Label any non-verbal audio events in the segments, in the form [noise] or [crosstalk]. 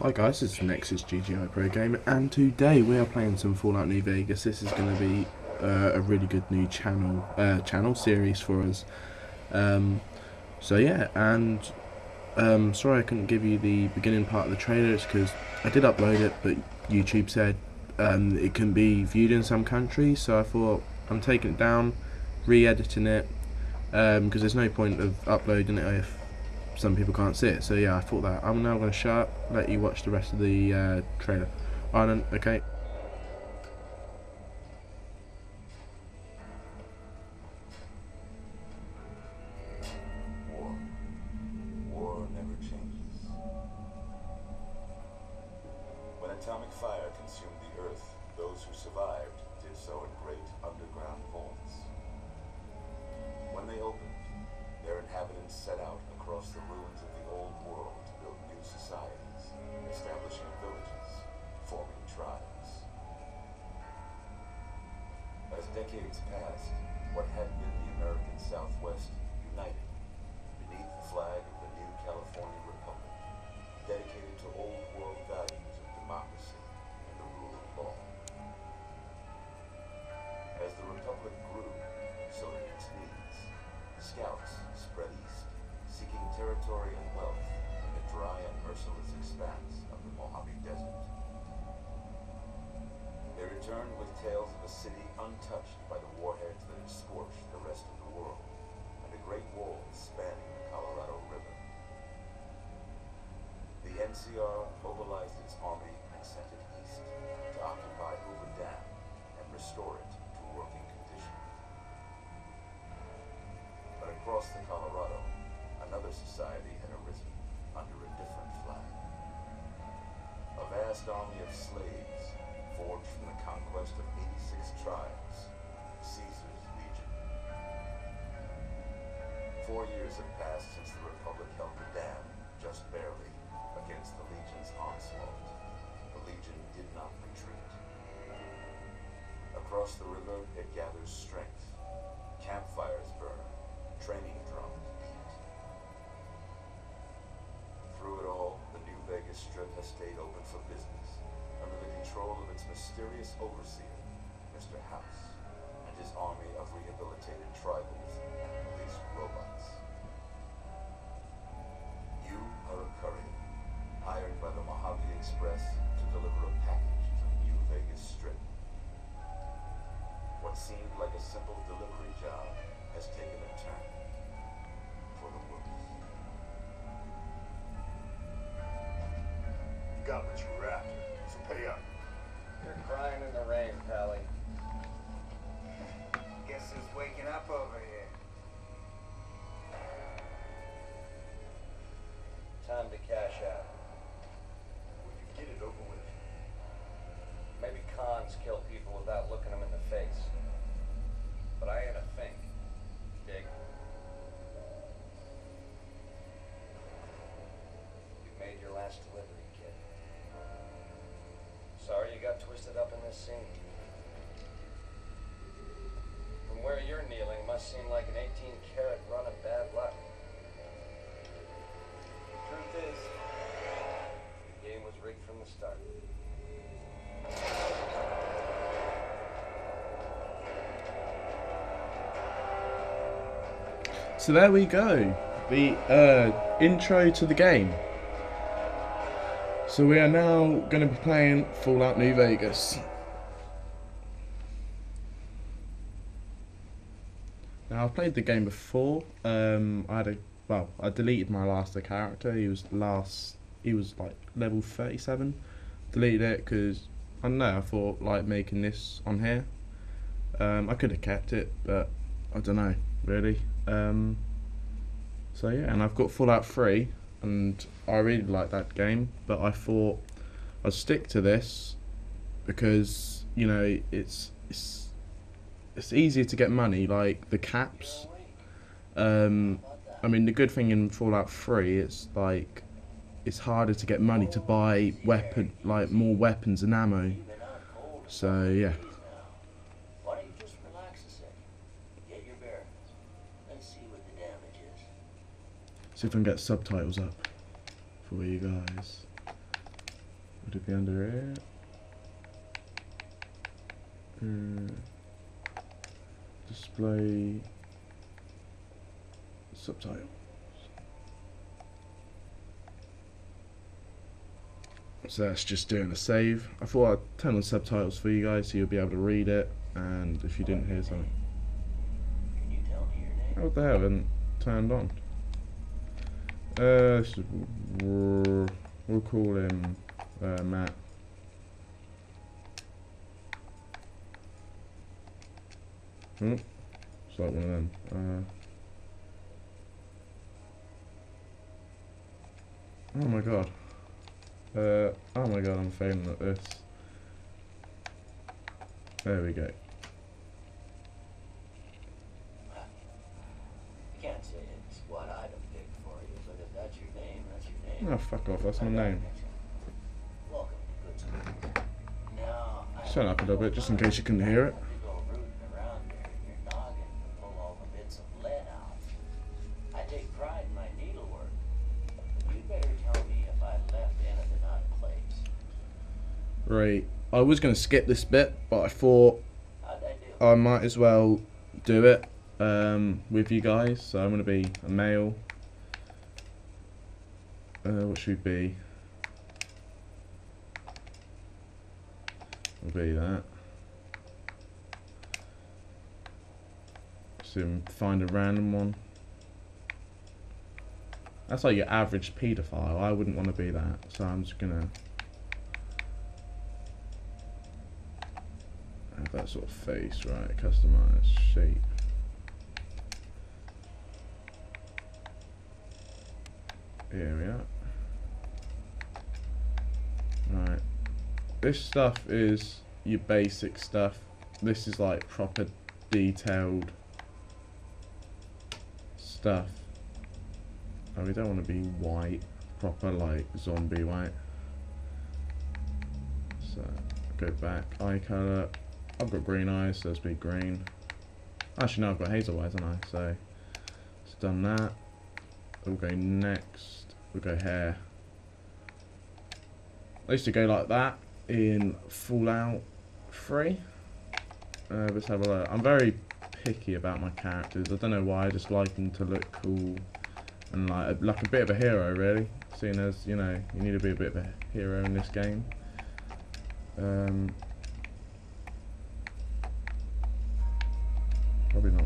Hi guys, it's Nexus GGI Pro Gamer, and today we are playing some Fallout New Vegas. This is going to be uh, a really good new channel uh, channel series for us. Um, so yeah, and um, sorry I couldn't give you the beginning part of the trailer, it's because I did upload it, but YouTube said um, it can be viewed in some countries, so I thought I'm taking it down, re-editing it, because um, there's no point of uploading it if some people can't see it. So yeah, I thought that. I'm now going to shut up, let you watch the rest of the uh, trailer. Then, okay. War. War never changes. When atomic fire consumed the Earth, those who survived did so in great underground vaults. When they opened, their inhabitants set out across the ruins of the old world to build new societies, establishing villages, forming tribes. As decades passed, what had been the American Southwest united beneath the flag returned with tales of a city untouched by the warheads that had scorched the rest of the world, and a great wall spanning the Colorado River. The NCR mobilized its army and sent it east to occupy Hoover Dam and restore it to working condition. But across the Colorado, another society had arisen under a different flag. A vast army of slaves forged from the conquest of 86 tribes, Caesar's Legion. Four years have passed since the Republic held the dam, just barely, against the Legion's onslaught. The Legion did not retreat. Across the river, it gathers strength. Campfires burn, training drums beat. Through it all, the New Vegas Strip has stayed open for business, under the control of its mysterious overseer, Mr. House, and his army of rehabilitated tribals and police robots. You are a courier, hired by the Mojave Express to deliver a package to the New Vegas Strip. What seemed like a simple delivery job has taken a turn for the worse. Got what you the rain, Pally. You got twisted up in this scene. From where you're kneeling must seem like an 18 karat run of bad luck. The Truth is, the game was rigged from the start. So there we go, the uh, intro to the game. So we are now going to be playing Fallout New Vegas. Now I've played the game before. Um, I had a well, I deleted my last character. He was last. He was like level thirty-seven. Deleted it because I don't know. I thought like making this on here. Um, I could have kept it, but I don't know really. Um, so yeah, and I've got Fallout Three, and I really like that game. But I thought I'd stick to this because you know it's it's it's easier to get money. Like the caps. Um, I mean, the good thing in Fallout Three, it's like it's harder to get money to buy weapon, like more weapons and ammo. So yeah. Why don't you just relax a second? Get your bearings. Let's see what the damage is. See if I can get subtitles up for you guys. Would it be under here? Uh, display subtitles. So that's just doing a save. I thought I'd turn on subtitles for you guys so you'll be able to read it and if you didn't hear something. Can you tell me your name? What the hell I haven't turned on? Uh, we'll call him uh, Matt. Oh, it's like one of them. Uh, oh my god. Uh, oh my god, I'm failing at this. There we go. I can't say it's what I'd have picked for you, but if that's your name, name. Oh, fuck off, that's my name. Shut up a little bit, just in case you couldn't hear it. Right, I was going to skip this bit, but I thought I? I might as well do it um, with you guys. So I'm going to be a male. Uh, what should be? We'll be that. So find a random one. That's like your average paedophile. I wouldn't want to be that. So I'm just gonna have that sort of face, right? Customize shape. Here we are. Right. This stuff is your basic stuff. This is like proper detailed stuff. Oh, we don't want to be white. Proper like zombie white. So, go back. Eye colour. I've got green eyes, so let's be green. Actually, no, I've got hazel eyes, haven't I? So, it's done that. We'll go next. We'll go hair. I used to go like that in Fallout 3. Uh, let's have a look. I'm very picky about my characters. I don't know why. I just like them to look cool and like a, like a bit of a hero, really. Seeing as you know, you need to be a bit of a hero in this game. Um, probably not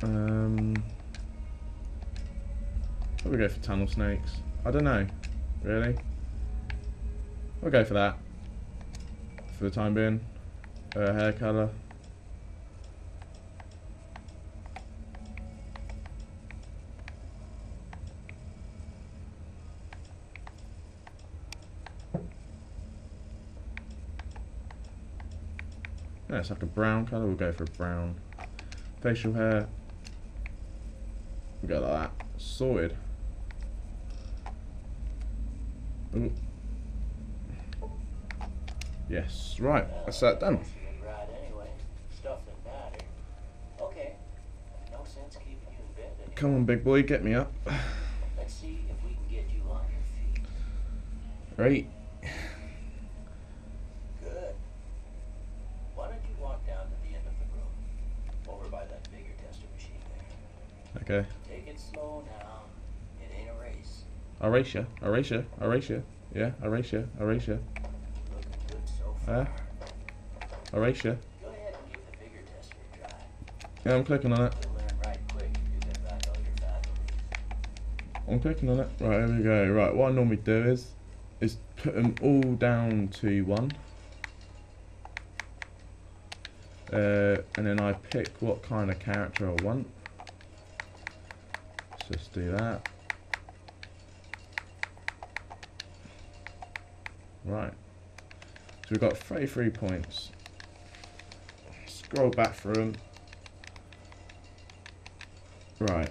that. Um, probably go for tunnel snakes. I don't know, really. We'll go for that for the time being. Uh, hair color. Yeah, it's like a brown colour. We'll go for a brown. Facial hair. We'll go like that. Sorted. Yes, right. That's that done. Come on, big boy, get me up. Let's see if we can get you on your feet. Right. Good. Why don't you walk down to the end of the room? Over by that Vigor Tester machine there. Okay. Ahead and give Yeah, Vigor Tester a try. Yeah, I'm clicking on it. I'm clicking on it. Right, here we go. Right, what I normally do is is put them all down to one. Uh, and then I pick what kind of character I want. Let's just do that. Right. So we've got 33 points. Scroll back through them. Right.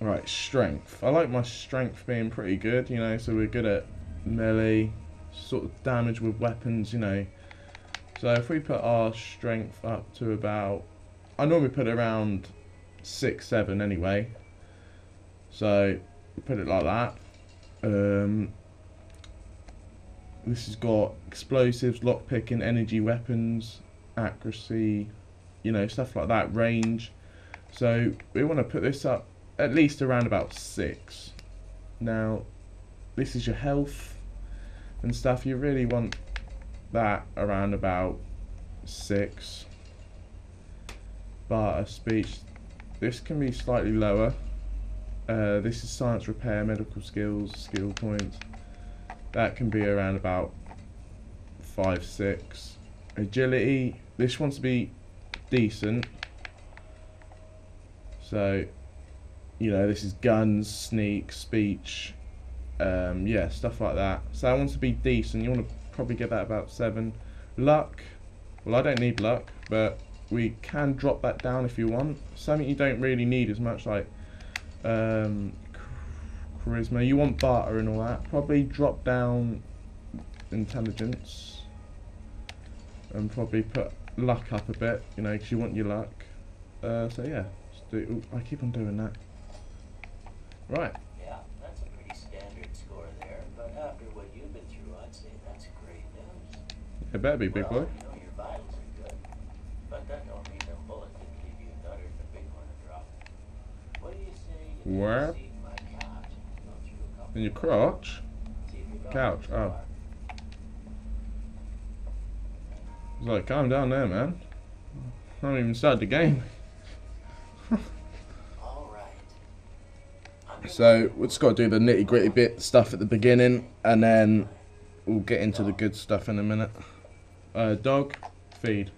Right, strength. I like my strength being pretty good, you know, so we're good at melee, sort of damage with weapons, you know. So if we put our strength up to about, I normally put around 6, 7 anyway. So put it like that. Um, this has got explosives, lockpicking, energy weapons, accuracy, you know, stuff like that, range. So we want to put this up at least around about six. Now, this is your health and stuff. You really want that around about six. But a speech, this can be slightly lower. Uh, this is science repair, medical skills, skill points. That can be around about five, six. Agility, this wants to be decent. So, you know, this is guns, sneak, speech, um, yeah, stuff like that. So that wants to be decent. You want to probably get that about seven. Luck, well, I don't need luck, but we can drop that down if you want. Something you don't really need as much like um, charisma. You want barter and all that. Probably drop down intelligence and probably put luck up a bit, you know, because you want your luck. Uh, so yeah, just do, ooh, I keep on doing that. Right. Yeah, that's a pretty standard score there, but after what you've been through, I'd say that's great news. It better be big well, boy. You know your vitals are good, but that don't mean them bullets didn't leave you gutted in the big one drop. What do you say you Where? seat in my couch and go through a couple In your of crotch? See if your Couch, oh. are. It's like, calm down there, man. I haven't even started the game. All right. [laughs] I'm So we just got to do the nitty gritty bit stuff at the beginning, and then we'll get into the good stuff in a minute. Uh, dog, feed,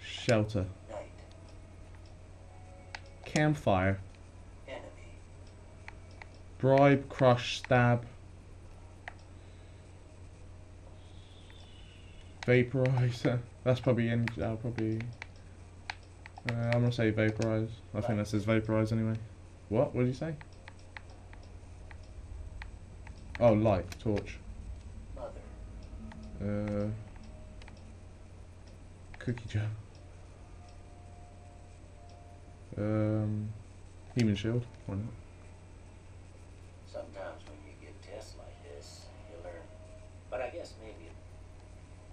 shelter, campfire, enemy, bribe, crush, stab, vaporizer. [laughs] That's probably in. I'll uh, probably. Uh, I'm gonna say vaporize. I think that says vaporize anyway. What? What did you say? Oh, light, torch. mother, Uh, cookie jar. Um, human shield. Why not? Sometimes when you get tests like this, you learn. But I guess maybe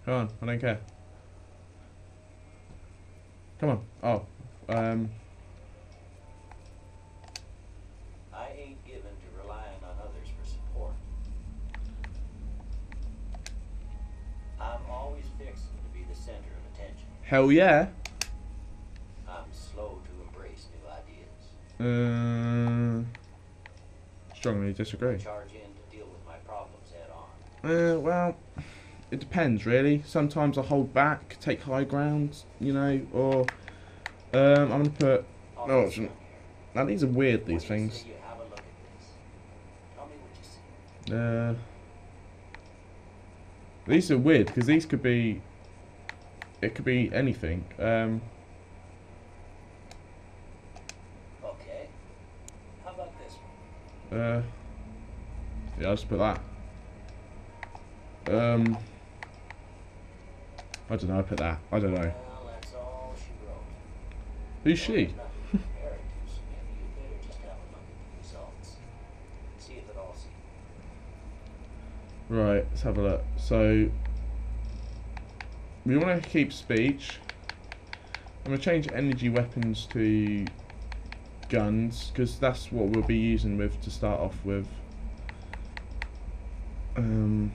Come on, I don't care. Come on. Oh, um, I ain't given to relying on others for support. I'm always fixing to be the center of attention. hell yeah. I'm slow to embrace new ideas. Uh, strongly disagree. Charge in to deal with my problems head on. Uh, well, it depends really. Sometimes I hold back, take high ground, you know, or um, I'm gonna put. No, right. Now these are weird. These things. Uh, these are weird because these could be. It could be anything. Um, Okay. How about this one? uh, yeah, I'll just put that. Um, I don't know. I put that. I don't know. Who's she? [laughs] Right, let's have a look. So, we want to keep speech. I'm going to change energy weapons to guns, because that's what we'll be using with to start off with. Um,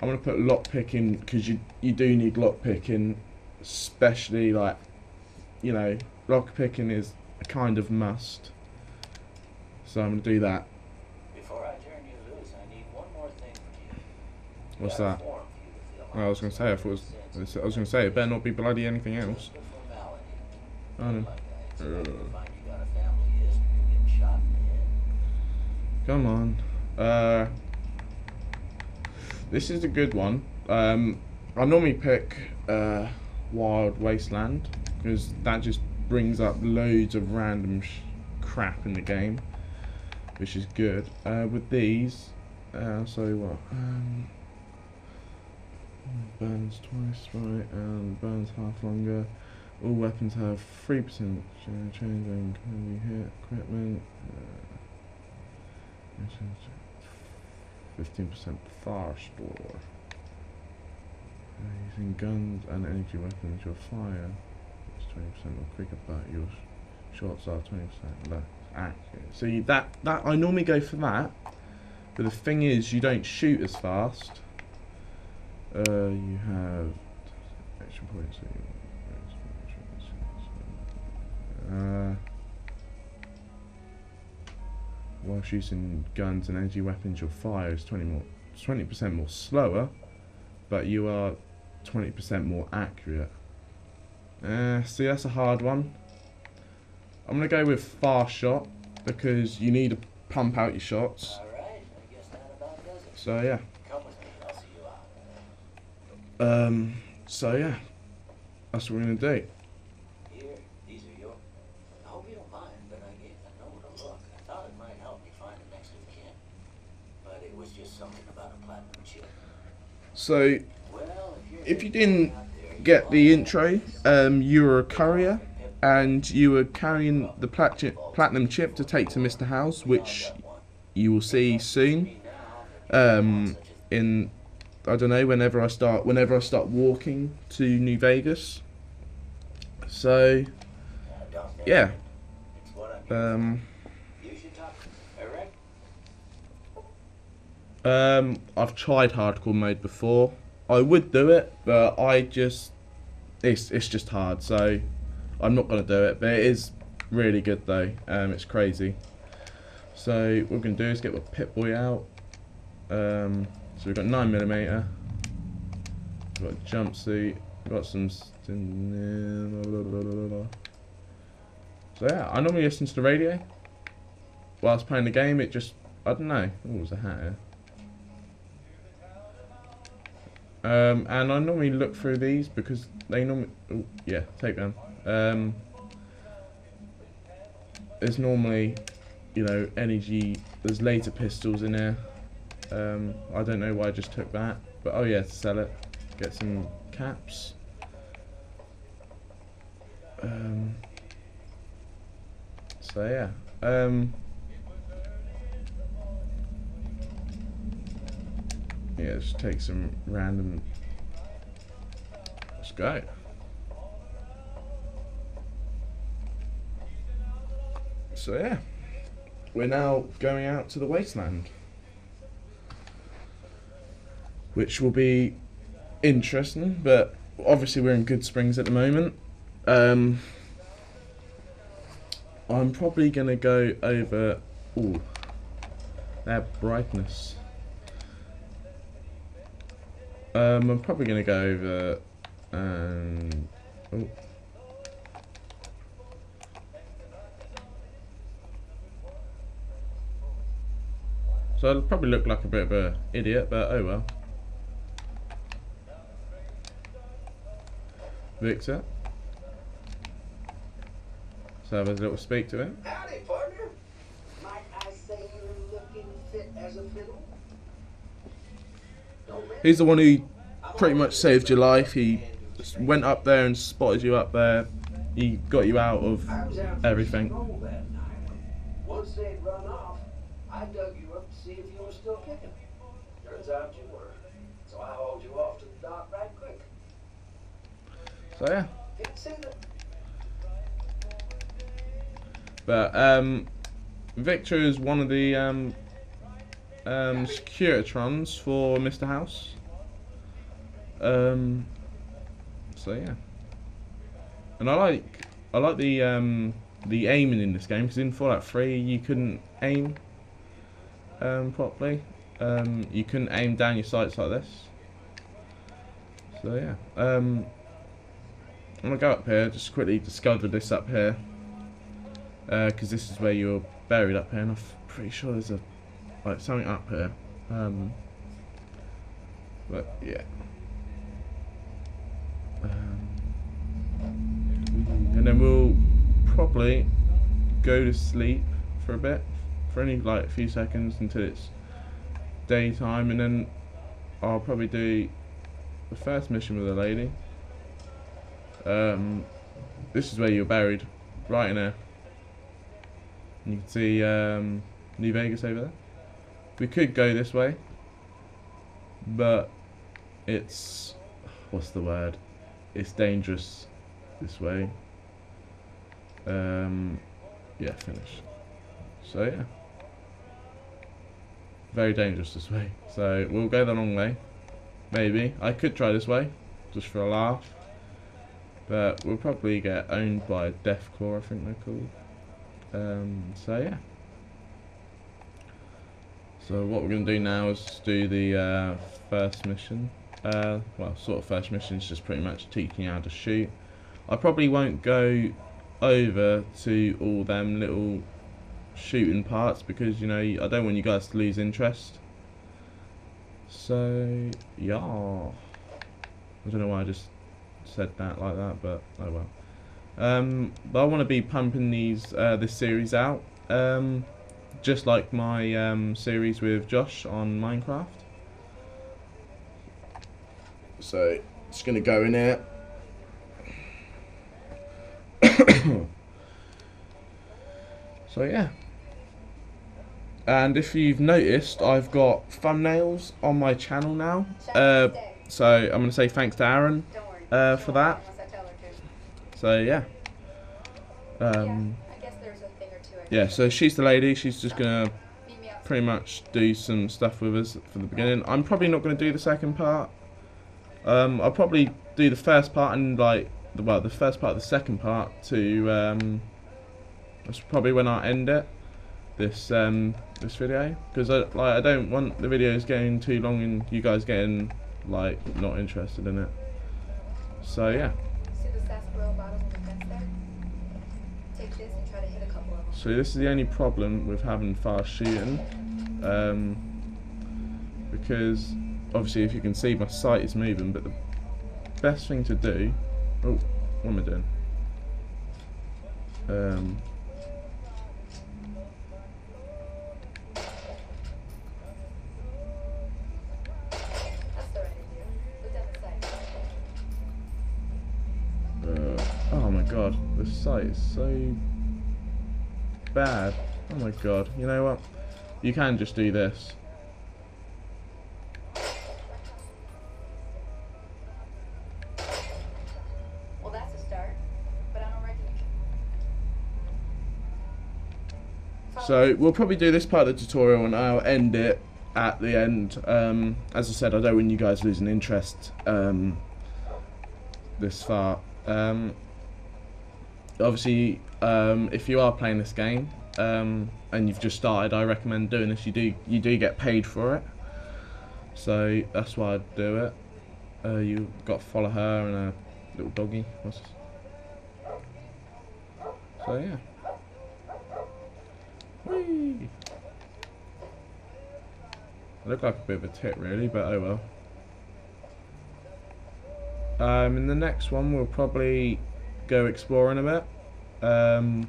I'm going to put lockpicking, because you, you do need lockpicking, especially like, you know, lockpicking is a kind of must. So I'm going to do that. Before I turn you loose, I need one more thing from you. What's that? Well, I was going to say, I thought it was, I was going to say, it better not be bloody anything else. Just a formality. I know. Like I expect Uh. find you got a family history of getting shot in the head. Come on. Uh, this is a good one. Um, I normally pick uh, Wild Wasteland because that just brings up loads of random crap in the game, which is good. Uh, with these, uh, so what? Um, burns twice, right? And burns half longer. All weapons have three percent changing. Can hit equipment? Uh, Fifteen percent fast door. Uh, using guns and energy weapons, your fire is twenty percent more quicker, but your shots are twenty percent less accurate. So you, that that I normally go for that, but the thing is, you don't shoot as fast. Uh, you have action points. While shooting guns and energy weapons, your fire is twenty more, twenty percent more slower, but you are twenty percent more accurate. Uh, see, that's a hard one. I'm gonna go with fast shot because you need to pump out your shots. All right, I guess that about does it. So yeah. Come with me, I'll see you out. Um. So yeah, that's what we're gonna do. Here, these are yours. I hope you don't mind, but I gave the note a look. I thought it might help me find the next of kin. But it was just something about a platinum chip. So if you didn't get the intro, um, you were a courier and you were carrying the plat- platinum chip to take to Mr. House, which you will see soon. Um, in I don't know whenever I start whenever I start walking to New Vegas. So yeah, um, for. You should talk. All right? Um, I've tried hardcore mode before. I would do it, but I just it's it's just hard. So I'm not gonna do it. But it is really good though. Um, it's crazy. So what we're gonna do is get the Pip-Boy out. Um, so we've got nine millimeter. We've got a jumpsuit. We've got some. So yeah, I normally listen to the radio whilst playing the game. It just I don't know. Oh, there's a hat here. Um, and I normally look through these because they normally, oh, yeah, take them. Um, there's normally, you know, energy. There's laser pistols in there. Um, I don't know why I just took that, but oh yeah, to sell it, get some caps. Um, so yeah. Yeah, just take some random. Let's go. So yeah, we're now going out to the wasteland, which will be interesting. But obviously, we're in Goodsprings at the moment. Um, I'm probably gonna go over. Ooh, that brightness. Um, I'm probably gonna go over and oh. So I'll probably look like a bit of a idiot, but oh well. Victor. So have a little speak to him. Howdy, partner. Might I say you're looking fit as a fiddle? He's the one who pretty much saved your life. He went up there and spotted you up there. He got you out of I was out everything. for a stroll that night. Once they'd run off, I dug you up to see if you were still kicking. Turns out you were. So I hauled you off to the dock right quick. So yeah. But um, Victor is one of the um, um, Securitrons for Mr. House. Um, so yeah, and I like I like the um, the aiming in this game because in Fallout 3 you couldn't aim um, properly. Um, you couldn't aim down your sights like this. So yeah, um, I'm gonna go up here. Just quickly discover this up here because this is where you're buried up here, and I'm pretty sure there's a like something up here. Um, but yeah. Um, and then we'll probably go to sleep for a bit, for only like a few seconds until it's daytime, and then I'll probably do the first mission with a lady. Um, this is where you're buried, right in there. You can see um, New Vegas over there. We could go this way, but it's what's the word? It's dangerous this way. Um, yeah, finish. So yeah, very dangerous this way. So we'll go the long way. Maybe I could try this way, just for a laugh. But we'll probably get owned by Deathclaw, I think they're called. Um, so yeah. So what we're going to do now is do the uh, first mission. Uh, well, sort of first mission is just pretty much teaching you how to shoot. I probably won't go over to all them little shooting parts because you know I don't want you guys to lose interest. So yeah, I don't know why I just said that like that, but oh well. Um, but I want to be pumping these uh, this series out, um, just like my um, series with Josh on Minecraft. So it's gonna go in there. [coughs] so yeah. And if you've noticed, I've got thumbnails on my channel now. Uh, so I'm gonna say thanks to Aaron uh, for that. So yeah. Um, yeah, so she's the lady. She's just gonna pretty much do some stuff with us for the beginning. I'm probably not gonna do the second part. Um, I'll probably do the first part and like, well, the first part of the second part to. Um, that's probably when I end it. This um, this video because I like I don't want the videos getting too long and you guys getting like not interested in it. So yeah. See the sarsaparilla bottles on the fence there? Take this and try to hit a couple of them. So this is the only problem with having fast shooting, um, because obviously if you can see my sight is moving, but the best thing to do. Oh, what am I doing? Um, uh, oh my god, the sight is so bad. Oh my god, you know what? You can just do this. Well, that's a start, but I don't reckon. So we'll probably do this part of the tutorial and I'll end it at the end. Um, as I said, I don't want you guys losing interest um, this far. Um, obviously, um, if you are playing this game um, and you've just started, I recommend doing this. You do you do get paid for it, so that's why I do it. Uh, you got to follow her and a little doggy. So yeah. Whee! I look like a bit of a tit really, but oh well. Um, in the next one we'll probably go exploring a bit. Um,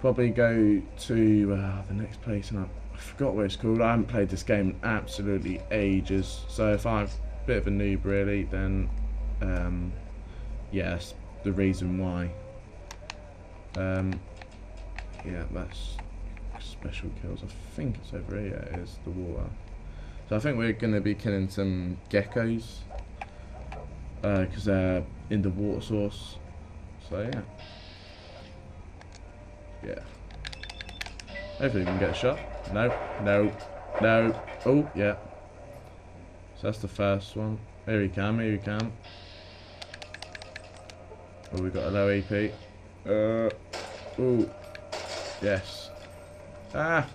probably go to uh, the next place and I, I forgot what it's called. I haven't played this game in absolutely ages. So if I'm a bit of a noob really, then um, yeah, the reason why. Um, yeah, that's special kills. I think it's over here. Is the water. So I think we're going to be killing some geckos because they're in the water source. So yeah, yeah. Hopefully we can get a shot. No, no, no. Oh yeah. So that's the first one. Here we can. Here we can. Oh, we got a low EP. Uh. oh, Yes. Ah.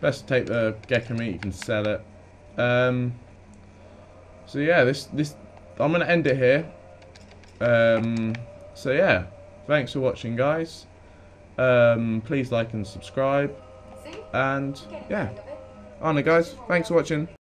Best to take the gecko meat. You can sell it. Um. So yeah, this this I'm gonna end it here. Um. So yeah, thanks for watching, guys. Um. Please like and subscribe. And You're getting the yeah. On guys. Thanks for watching.